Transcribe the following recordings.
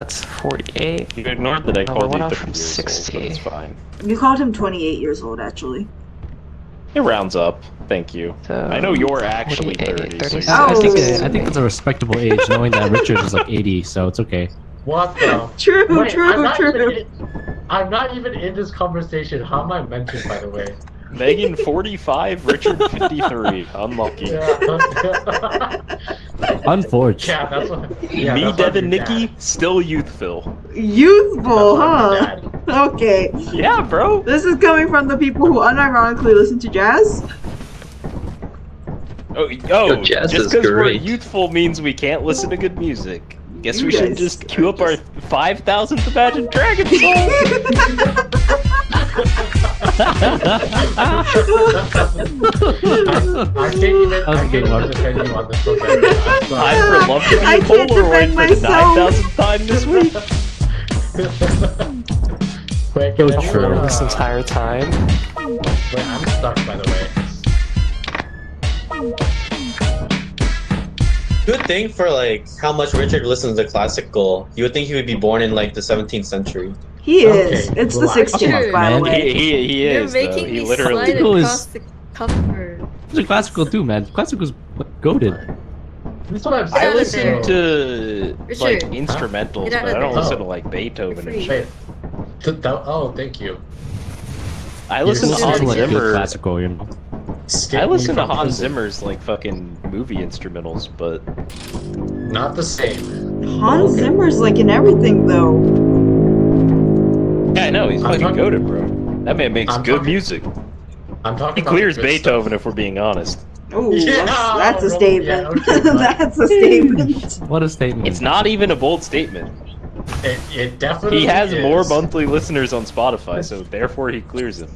That's 48. You ignored that I No, called you 30 off from years old, but 60. it's fine. You called him 28 years old, actually. It rounds up. Thank you. So, I know you're actually 48, 30. so 36. you- I, I think it, Oh. I think that's a respectable age, knowing that Richard is like 80, so it's okay. What the? True, Wait, true, I'm not true. Even in, I'm not even in this conversation. How am I mentioned, by the way? Megan 45, Richard 53. Unlucky. Yeah, Unforged. yeah that's what. Yeah, Me, that's Devin, Nikki, dad- still youthful. Youthful, huh? Okay. Yeah, bro. This is coming from the people who unironically listen to jazz. Oh, oh Yo, jazz just because we're youthful means we can't listen to good music. Guess You we should just are queue up our 5,000th Imagine Dragons song. I, I can't even. That was I a can't even defend you on this one. right now. I'm sorry. Love to be I a can't Polaroid for the 9,000th time this week. Wait, can So anyone, true. uh, this entire time. Wait, I'm stuck, by the way. Good thing for like how much Richard listens to classical. You would think he would be born in like the 17th century. He is. Okay, It's the relax. 60s, by the way. He, he, he You're is, though. making He literally... slide Classical is- the cover. It's a classical too, man. Classical's goaded. That's what I'm I listen to Richard. like instrumentals, Get but I don't there. listen Oh. to like Beethoven and shit. Wait. Th- th- oh, thank you. I listen to listen Hans like Zimmer. classical, you know. I listen to Hans prison. Zimmer's like fucking movie instrumentals, but Not the same. Hans Okay. Zimmer's like in everything, though. yeah, I know he's I'm fucking talking- goaded, bro. That man makes I'm good talking- music. I'm talking He clears Beethoven stuff. if we're being honest. Oh, Yeah, that's, that's a statement. yeah, okay, that's a statement. What a statement. It's not even a bold statement. It, it definitely He has is. more monthly listeners on Spotify, so therefore he clears them.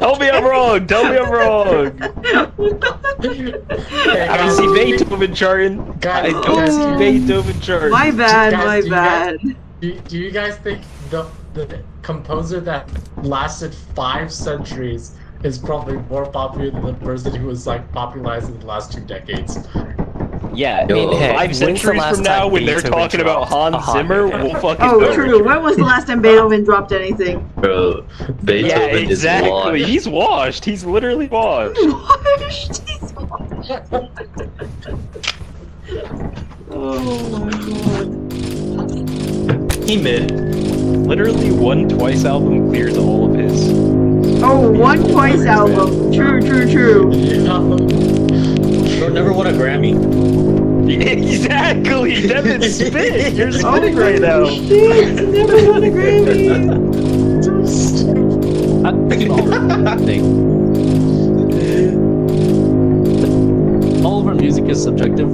Tell me I'm wrong. Tell me I'm wrong. Hey, I guys, see do you think- Beethoven charting. I Guys, don't see Beethoven charting. my bad, Guys, my do you bad. Do, do you guys think the the composer that lasted five centuries is probably more popular than the person who was like popularized in the last two decades? Yeah, I Yo. mean, Hey, five centuries from now, when they're talking about dropped a Hans Zimmer, hit? we'll fucking Oh, know. true. When was the last time Beethoven dropped anything? Bro, Beethoven Yeah, is exactly. washed. He's washed. He's literally washed. Washed. He's washed. Oh my god. He mid. Literally, one Twice album clears all of his. Oh, one Twice album. True, true, true. Yeah. Bro, never won a Grammy. exactly. Devin, spit. You're Oh right now. Shit, never won a Grammy. I think all, of our music is subjective.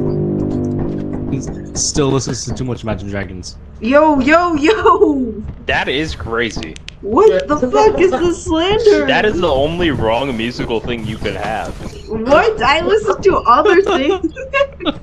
Still listens to too much Imagine Dragons. Yo, yo, yo! That is crazy. What the fuck is the slander? That is the only wrong musical thing you could have. What? I listen to other things.